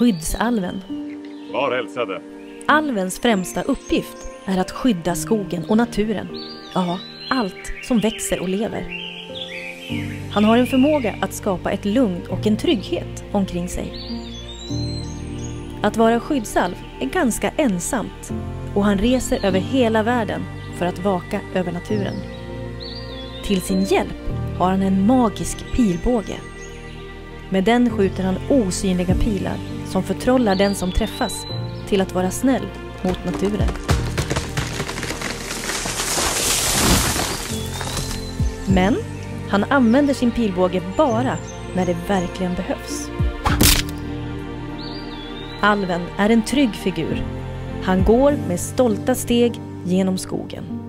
Skyddsalven. Var hälsade. Alvens främsta uppgift är att skydda skogen och naturen. Ja, allt som växer och lever. Han har en förmåga att skapa ett lugn och en trygghet omkring sig. Att vara skyddsalv är ganska ensamt och han reser över hela världen för att vaka över naturen. Till sin hjälp har han en magisk pilbåge. Med den skjuter han osynliga pilar som förtrollar den som träffas till att vara snäll mot naturen. Men han använder sin pilbåge bara när det verkligen behövs. Alven är en trygg figur. Han går med stolta steg genom skogen.